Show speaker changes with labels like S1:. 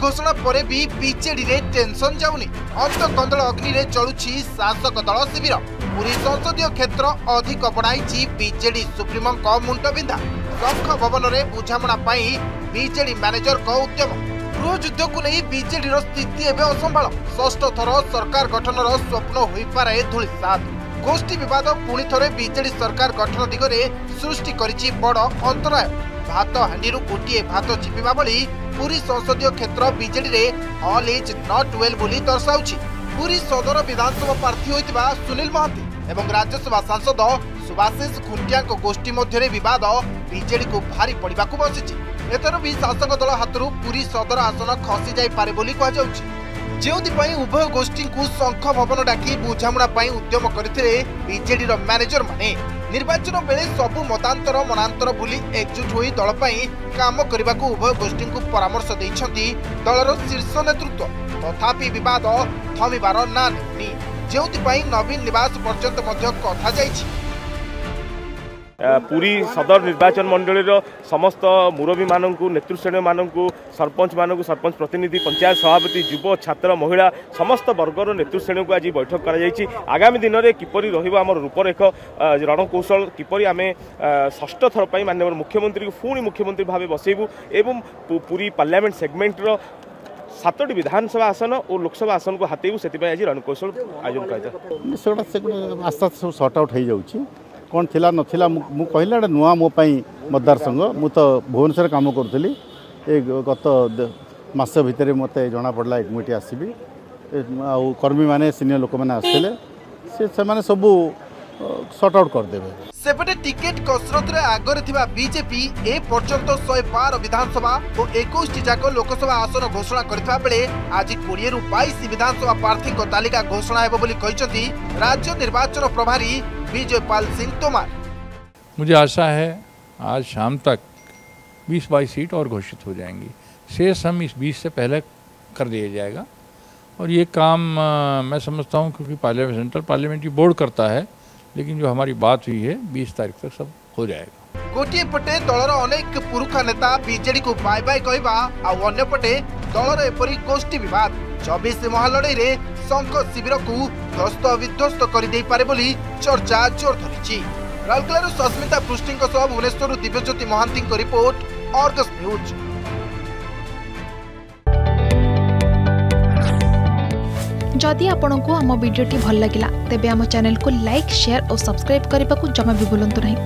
S1: ঘোষণা পরে B বিজেডিরে tension যাওনি অন্তকন্দল অগ্নিরে চলুছি শাসক দল শিবির পুরী সংসদীয় ক্ষেত্র অধিক বড়াইছি বিজেডি সুপ্রিমোঙ্ক মুন্ডবিন্ধা শঙ্খ ভবনরে বুঝামণা পাই বিজেডি ম্যানেজরক উদ্যম গৃহযুদ্ধকু নেই বিজেডির স্থিতি এবে অসম্ভাল ষষ্ঠ থর সরকার গঠনর স্বপ্ন হইপারে ধূলিসাত গোষ্ঠী বিবাদ পুঁথরে বিজেডি সরকার গঠন দিগরে সৃষ্টি করেছে বড় অন্তরায় ଭାତ ହାଣ୍ଡିରୁ ଗୋଟିଏ ଭାତ ଚିପିବା ଭଳି ପୁରୀ ସଂସଦୀୟ କ୍ଷେତ୍ର ବିଜେଡିରେ ଅଲ୍ ଇଜ୍ ନଟ୍ ୱେଲ୍ ବୋଲି ଦର୍ଶାଉଛି। ପୁରୀ ସଦର ବିଧାନସଭା ପ୍ରାର୍ଥୀ ହୋଇଥିବା ସୁନୀଲ ମହାନ୍ତି ଏବଂ ରାଜ୍ୟସଭା ସାଂସଦ ସୁଭାଶିଷ ଖୁଣ୍ଟିଆଙ୍କ ଗୋଷ୍ଠୀ ମଧ୍ୟରେ ବିବାଦ ବିଜେଡିକୁ ଭାରି ପଡ଼ିବାକୁ ବସିଛି। ଏଥର ବି ଶାସକ ଦଳ ହାତରୁ ପୁରୀ ସଦର ଆସନ ଖସି ଯାଇପାରେ ବୋଲି କୁହାଯାଉଛି। ଯେଉଁଥିପାଇଁ ଉଭୟ ଗୋଷ୍ଠୀଙ୍କୁ ଶଙ୍ଖ ଭବନ ଡାକି ବୁଝାମଣା ପାଇଁ ଉଦ୍ୟମ କରିଥିଲେ ବିଜେଡିର ମ୍ୟାନେଜର ମାନେ ନିର୍ବାଚନ ବେଳେ ସବୁ ମତାନ୍ତର ମନାନ୍ତର ବୁଲି ଏକଜୁଟ ହୋଇ ଦଳ ପାଇଁ କାମ କରିବାକୁ ଉଭୟ ଗୋଷ୍ଠୀଙ୍କୁ ପରାମର୍ଶ ଦେଇଛନ୍ତି ଦଳର ଶୀର୍ଷ ନେତୃତ୍ୱ। ତଥାପି ବିବାଦ ଥମିବାର ନା ନେଉନି। ଯେଉଁଥିପାଇଁ ନବୀନ ନିବାସ ପର୍ଯ୍ୟନ୍ତ ମଧ୍ୟ କଥା ଯାଇଛି।
S2: ପୁରୀ ସଦର ନିର୍ବାଚନ ମଣ୍ଡଳୀର ସମସ୍ତ ମୁରବୀମାନଙ୍କୁ ନେତୃଶ୍ରେଣୀମାନଙ୍କୁ ସରପଞ୍ଚମାନଙ୍କୁ ସରପଞ୍ଚ ପ୍ରତିନିଧି ପଞ୍ଚାୟତ ସଭାପତି ଯୁବ ଛାତ୍ର ମହିଳା ସମସ୍ତ ବର୍ଗର ନେତୃଶ୍ରେଣୀଙ୍କୁ ଆଜି ବୈଠକ କରାଯାଇଛି। ଆଗାମୀ ଦିନରେ କିପରି ରହିବ ଆମର ରୂପରେଖ ରଣକୌଶଳ କିପରି ଆମେ ଷଷ୍ଠ ଥର ପାଇଁ ମାନ୍ୟବର ମୁଖ୍ୟମନ୍ତ୍ରୀକୁ ପୁଣି ମୁଖ୍ୟମନ୍ତ୍ରୀ ଭାବେ ବସେଇବୁ ଏବଂ ପୁରୀ ପାର୍ଲାମେଣ୍ଟ ସେଗମେଣ୍ଟର ସାତଟି ବିଧାନସଭା ଆସନ ଓ ଲୋକସଭା ଆସନକୁ ହାତେଇବୁ ସେଥିପାଇଁ ଆଜି ରଣକୌଶଳ ଆୟୋଜନ କରାଯାଏ
S3: ସେଗୁଡ଼ା ସେଗୁଡ଼ା ଆସ୍ତେ ଆସ୍ତେ ସବୁ ସର୍ଟ ଆଉଟ୍ ହେଇଯାଉଛି। କ'ଣ ଥିଲା ନଥିଲା ମୁଁ ମୁଁ କହିଲି ଏଇଟା ନୂଆ ମୋ ପାଇଁ ମତଦାର ସଂଘ ମୁଁ ତ ଭୁବନେଶ୍ୱରରେ କାମ କରୁଥିଲି। ଏ ଗତ ମାସ ଭିତରେ ମୋତେ ଜଣାପଡ଼ିଲା ଏ କମିଟି ଆସିବି। ଆଉ କର୍ମୀମାନେ ସିନିୟର ଲୋକମାନେ ଆସିଥିଲେ। ସେ ସେମାନେ ସବୁ ସର୍ଟ ଆଉଟ୍ କରିଦେବେ।
S1: ସେପଟେ ଟିକେଟ କସରତରେ ଆଗରେ ଥିବା ବିଜେପି ଏ ପର୍ଯ୍ୟନ୍ତ ଶହେ ବାର ବିଧାନସଭା ଓ ଏକୋଇଶଟି ଯାକ ଲୋକସଭା ଆସନ ଘୋଷଣା କରିଥିବା ବେଳେ ଆଜି କୋଡ଼ିଏରୁ ବାଇଶ ବିଧାନସଭା ପ୍ରାର୍ଥୀଙ୍କ ତାଲିକା ଘୋଷଣା ହେବ ବୋଲି କହିଛନ୍ତି ରାଜ୍ୟ ନିର୍ବାଚନ ପ୍ରଭାରୀ विजयपाल सिंह तोमर।
S4: मुझे आशा है आज शाम तक 20 बाईस सीट और घोषित हो जाएँगी। शेष हम इस 20 से पहले कर दिया जाएगा। और ये काम मैं समझता हूँ क्योंकि पार्लियामेंट सेंट्रल पार्लियामेंट्री बोर्ड करता है लेकिन जो हमारी बात हुई है बीस तारीख तक सब हो जाएगा।
S1: गोटे पटे दलर अनेक पुरुखा नेता बीजेडी को बाय बाय कहवा आउ अन्यपटे दलर एपरी गोष्ठी विवाद। चौबीस महालड़े ସଂଘ ଶିବିରକୁ ଧ୍ୱସ୍ତ ବିଧ୍ୱସ୍ତ କରିଦେଇପାରେ ବୋଲି ଚର୍ଚ୍ଚା ଜୋର ଧରିଛି। ରାଉରକେଲାରୁ ସସ୍ମିତା ପୃଷ୍ଟିଙ୍କ ସହ ଭୁବନେଶ୍ୱରରୁ ଦିବ୍ୟଜ୍ୟୋତି ମହାନ୍ତିଙ୍କ ରିପୋର୍ଟ ଅର୍ଗସ୍ ନ୍ୟୁଜ୍।
S5: ଯଦି ଆପଣଙ୍କୁ ଆମ ଭିଡ଼ିଓଟି ଭଲ ଲାଗିଲା ତେବେ ଆମ ଚ୍ୟାନେଲକୁ ଲାଇକ୍ ସେୟାର ଓ ସବସ୍କ୍ରାଇବ୍ କରିବାକୁ ଜମା ବି ଭୁଲନ୍ତୁ ନାହିଁ।